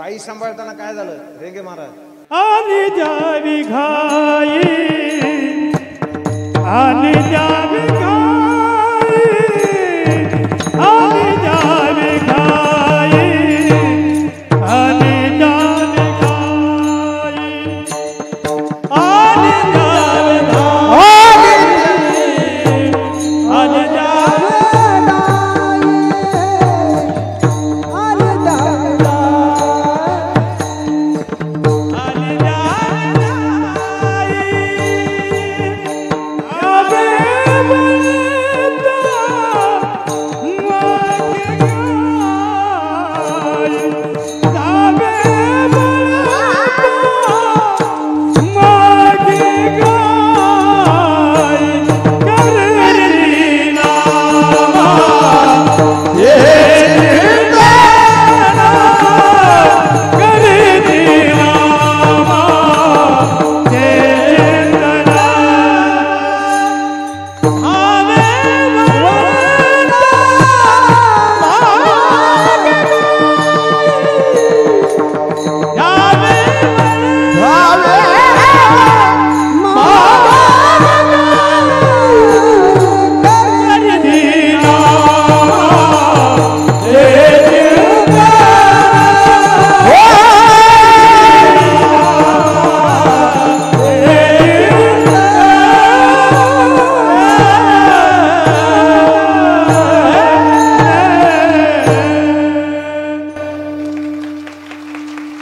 गाई सांभाळताना काय झालं? रेंगे महाराज. आणि जावी घाई आणि जावी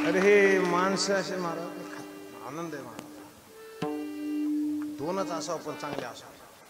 अरे हे माणसं असे मारा आनंद आहे महाराज दोनच असावं पण चांगले असावं.